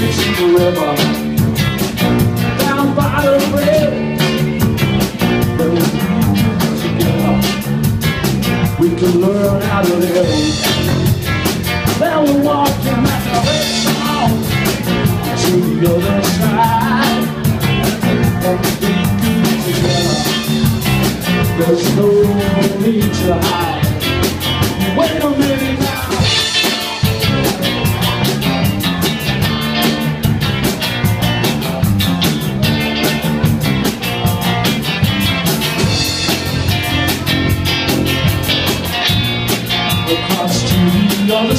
reaching the river down by the bridge. Together, we can learn how to live. Then we're walking that direction to the other side. And we can together. There's no need to hide. Wait a minute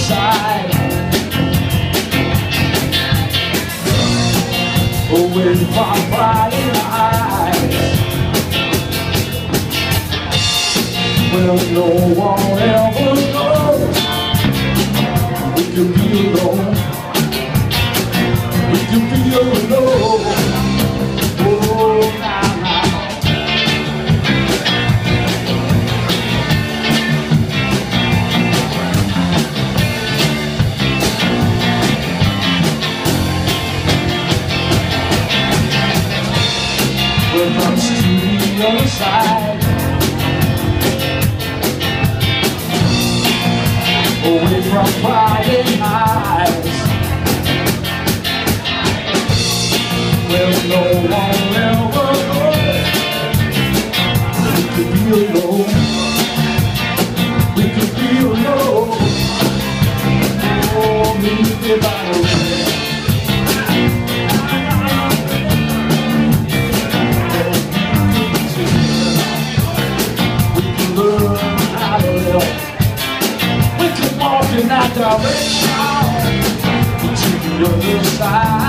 side. Away from prying eyes. Well, no one ever knows. We can be Across to the other side. Away from prying eyes. In that direction to the other side.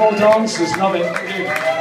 Thank you very much.